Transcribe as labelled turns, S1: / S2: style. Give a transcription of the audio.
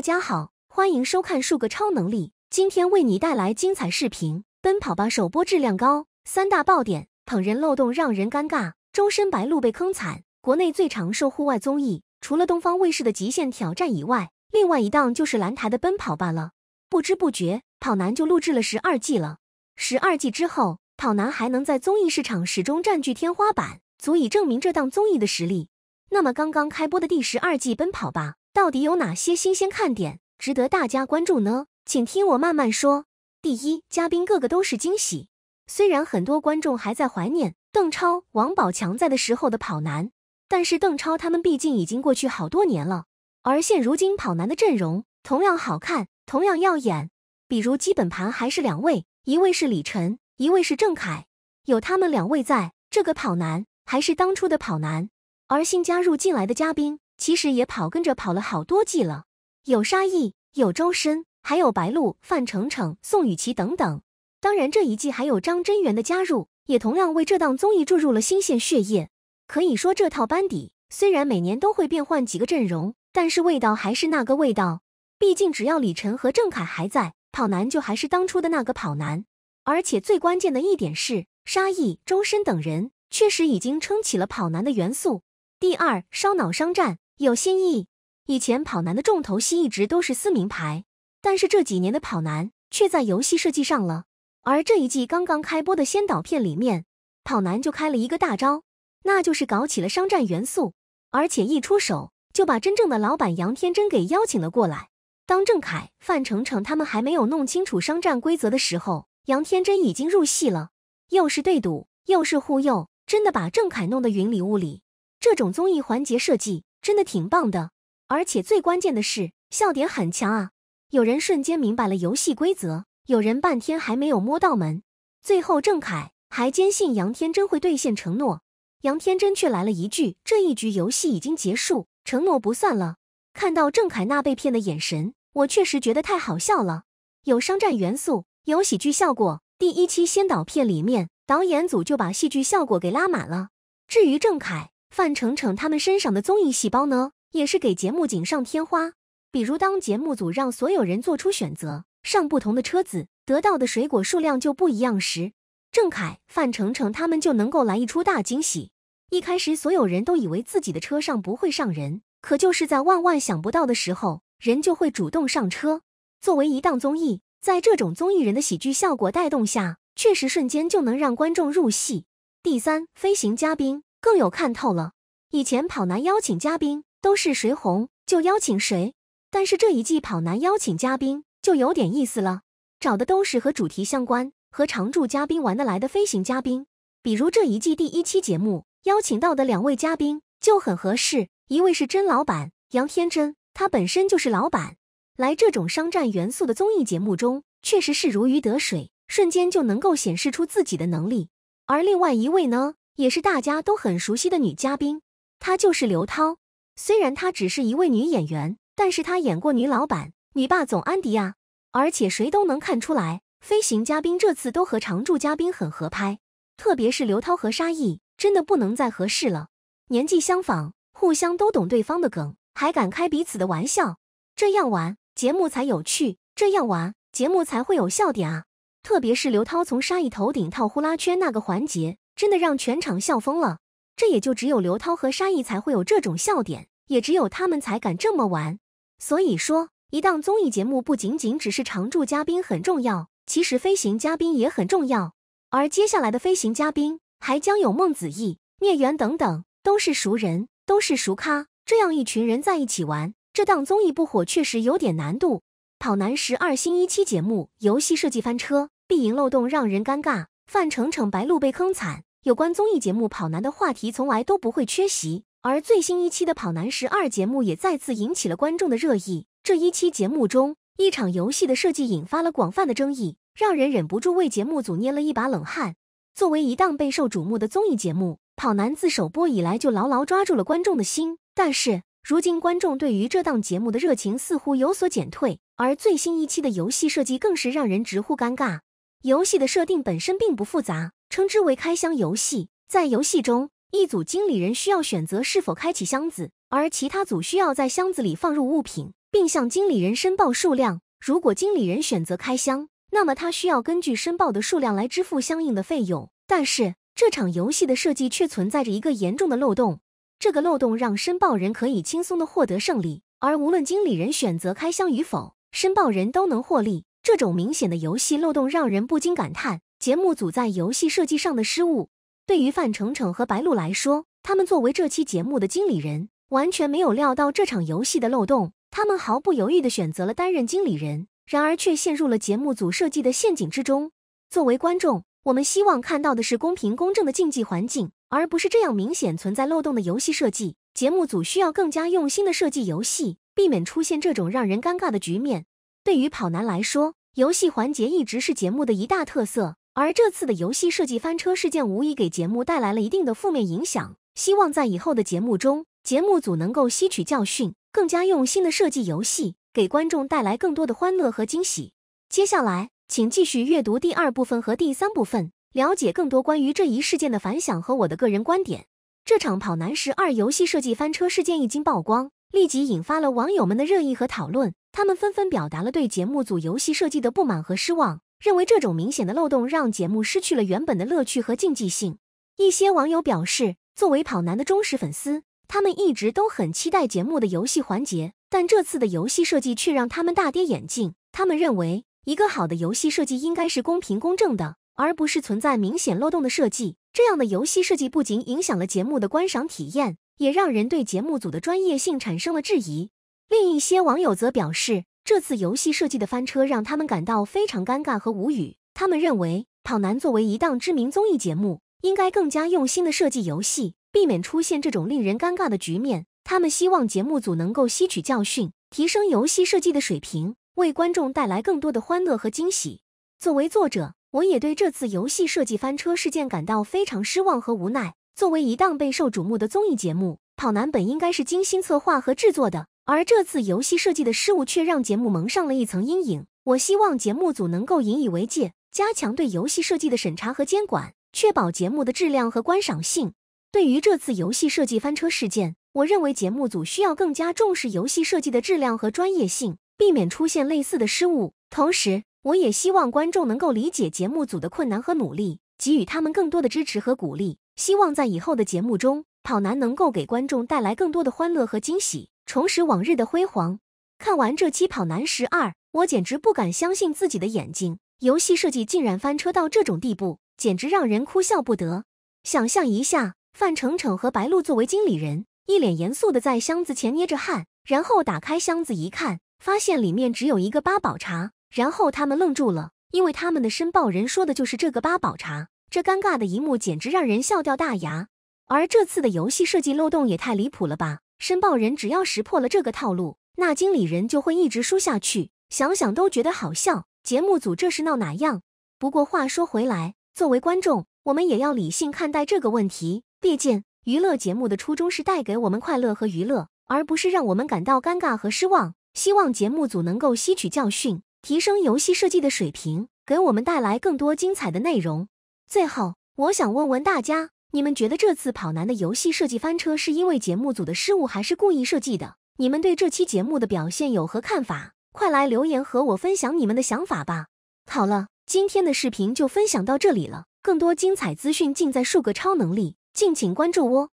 S1: 大家好，欢迎收看数个超能力。今天为你带来精彩视频：奔跑吧首播质量高，三大爆点，捧人漏洞让人尴尬，周深白鹿被坑惨。国内最长寿户外综艺，除了东方卫视的《极限挑战》以外，另外一档就是蓝台的《奔跑吧》了。不知不觉，跑男就录制了十二季了。十二季之后，跑男还能在综艺市场始终占据天花板，足以证明这档综艺的实力。那么，刚刚开播的第十二季《奔跑吧》。到底有哪些新鲜看点值得大家关注呢？请听我慢慢说。第一，嘉宾个个都是惊喜。虽然很多观众还在怀念邓超、王宝强在的时候的跑男，但是邓超他们毕竟已经过去好多年了。而现如今跑男的阵容同样好看，同样耀眼。比如基本盘还是两位，一位是李晨，一位是郑恺。有他们两位在，这个跑男还是当初的跑男。而新加入进来的嘉宾。其实也跑跟着跑了好多季了，有沙溢，有周深，还有白鹿、范丞丞、宋雨琦等等。当然，这一季还有张真源的加入，也同样为这档综艺注入了新鲜血液。可以说，这套班底虽然每年都会变换几个阵容，但是味道还是那个味道。毕竟，只要李晨和郑恺还在，跑男就还是当初的那个跑男。而且最关键的一点是，沙溢、周深等人确实已经撑起了跑男的元素。第二，烧脑商战。有新意。以前跑男的重头戏一直都是撕名牌，但是这几年的跑男却在游戏设计上了。而这一季刚刚开播的先导片里面，跑男就开了一个大招，那就是搞起了商战元素，而且一出手就把真正的老板杨天真给邀请了过来。当郑恺、范丞丞他们还没有弄清楚商战规则的时候，杨天真已经入戏了，又是对赌，又是忽悠，真的把郑恺弄得云里雾里。这种综艺环节设计。真的挺棒的，而且最关键的是笑点很强啊！有人瞬间明白了游戏规则，有人半天还没有摸到门。最后郑恺还坚信杨天真会兑现承诺，杨天真却来了一句：“这一局游戏已经结束，承诺不算了。”看到郑恺那被骗的眼神，我确实觉得太好笑了。有商战元素，有喜剧效果。第一期先导片里面，导演组就把戏剧效果给拉满了。至于郑恺，范丞丞他们身上的综艺细胞呢，也是给节目锦上添花。比如，当节目组让所有人做出选择，上不同的车子，得到的水果数量就不一样时，郑恺、范丞丞他们就能够来一出大惊喜。一开始，所有人都以为自己的车上不会上人，可就是在万万想不到的时候，人就会主动上车。作为一档综艺，在这种综艺人的喜剧效果带动下，确实瞬间就能让观众入戏。第三，飞行嘉宾。更有看头了。以前跑男邀请嘉宾都是谁红就邀请谁，但是这一季跑男邀请嘉宾就有点意思了，找的都是和主题相关、和常驻嘉宾玩得来的飞行嘉宾。比如这一季第一期节目邀请到的两位嘉宾就很合适，一位是真老板杨天真，他本身就是老板，来这种商战元素的综艺节目中确实是如鱼得水，瞬间就能够显示出自己的能力。而另外一位呢？也是大家都很熟悉的女嘉宾，她就是刘涛。虽然她只是一位女演员，但是她演过女老板、女霸总安迪啊。而且谁都能看出来，飞行嘉宾这次都和常驻嘉宾很合拍。特别是刘涛和沙溢，真的不能再合适了。年纪相仿，互相都懂对方的梗，还敢开彼此的玩笑，这样玩节目才有趣，这样玩节目才会有笑点啊。特别是刘涛从沙溢头顶套呼啦圈那个环节。真的让全场笑疯了，这也就只有刘涛和沙溢才会有这种笑点，也只有他们才敢这么玩。所以说，一档综艺节目不仅仅只是常驻嘉宾很重要，其实飞行嘉宾也很重要。而接下来的飞行嘉宾还将有孟子义、聂远等等，都是熟人，都是熟咖。这样一群人在一起玩，这档综艺不火确实有点难度。跑男十二新一期节目，游戏设计翻车，必赢漏洞让人尴尬，范丞丞白鹿被坑惨。有关综艺节目《跑男》的话题从来都不会缺席，而最新一期的《跑男十二》节目也再次引起了观众的热议。这一期节目中，一场游戏的设计引发了广泛的争议，让人忍不住为节目组捏了一把冷汗。作为一档备受瞩目的综艺节目，《跑男》自首播以来就牢牢抓住了观众的心，但是如今观众对于这档节目的热情似乎有所减退，而最新一期的游戏设计更是让人直呼尴尬。游戏的设定本身并不复杂。称之为开箱游戏，在游戏中，一组经理人需要选择是否开启箱子，而其他组需要在箱子里放入物品。并向经理人申报数量。如果经理人选择开箱，那么他需要根据申报的数量来支付相应的费用。但是这场游戏的设计却存在着一个严重的漏洞，这个漏洞让申报人可以轻松的获得胜利，而无论经理人选择开箱与否，申报人都能获利。这种明显的游戏漏洞让人不禁感叹节目组在游戏设计上的失误。对于范丞丞和白鹿来说，他们作为这期节目的经理人，完全没有料到这场游戏的漏洞，他们毫不犹豫地选择了担任经理人，然而却陷入了节目组设计的陷阱之中。作为观众，我们希望看到的是公平公正的竞技环境，而不是这样明显存在漏洞的游戏设计。节目组需要更加用心的设计游戏，避免出现这种让人尴尬的局面。对于跑男来说，游戏环节一直是节目的一大特色。而这次的游戏设计翻车事件，无疑给节目带来了一定的负面影响。希望在以后的节目中，节目组能够吸取教训，更加用心的设计游戏，给观众带来更多的欢乐和惊喜。接下来，请继续阅读第二部分和第三部分，了解更多关于这一事件的反响和我的个人观点。这场跑男十二游戏设计翻车事件一经曝光，立即引发了网友们的热议和讨论，他们纷纷表达了对节目组游戏设计的不满和失望。认为这种明显的漏洞让节目失去了原本的乐趣和竞技性。一些网友表示，作为跑男的忠实粉丝，他们一直都很期待节目的游戏环节，但这次的游戏设计却让他们大跌眼镜。他们认为，一个好的游戏设计应该是公平公正的，而不是存在明显漏洞的设计。这样的游戏设计不仅影响了节目的观赏体验，也让人对节目组的专业性产生了质疑。另一些网友则表示。这次游戏设计的翻车让他们感到非常尴尬和无语。他们认为，跑男作为一档知名综艺节目，应该更加用心的设计游戏，避免出现这种令人尴尬的局面。他们希望节目组能够吸取教训，提升游戏设计的水平，为观众带来更多的欢乐和惊喜。作为作者，我也对这次游戏设计翻车事件感到非常失望和无奈。作为一档备受瞩目的综艺节目，跑男本应该是精心策划和制作的。而这次游戏设计的失误却让节目蒙上了一层阴影。我希望节目组能够引以为戒，加强对游戏设计的审查和监管，确保节目的质量和观赏性。对于这次游戏设计翻车事件，我认为节目组需要更加重视游戏设计的质量和专业性，避免出现类似的失误。同时，我也希望观众能够理解节目组的困难和努力，给予他们更多的支持和鼓励。希望在以后的节目中，跑男能够给观众带来更多的欢乐和惊喜。重拾往日的辉煌。看完这期《跑男十二》，我简直不敢相信自己的眼睛，游戏设计竟然翻车到这种地步，简直让人哭笑不得。想象一下，范丞丞和白鹿作为经理人，一脸严肃的在箱子前捏着汗，然后打开箱子一看，发现里面只有一个八宝茶，然后他们愣住了，因为他们的申报人说的就是这个八宝茶。这尴尬的一幕简直让人笑掉大牙。而这次的游戏设计漏洞也太离谱了吧！申报人只要识破了这个套路，那经理人就会一直输下去，想想都觉得好笑。节目组这是闹哪样？不过话说回来，作为观众，我们也要理性看待这个问题。毕竟，娱乐节目的初衷是带给我们快乐和娱乐，而不是让我们感到尴尬和失望。希望节目组能够吸取教训，提升游戏设计的水平，给我们带来更多精彩的内容。最后，我想问问大家。你们觉得这次跑男的游戏设计翻车是因为节目组的失误，还是故意设计的？你们对这期节目的表现有何看法？快来留言和我分享你们的想法吧！好了，今天的视频就分享到这里了，更多精彩资讯尽在数个超能力，敬请关注哦。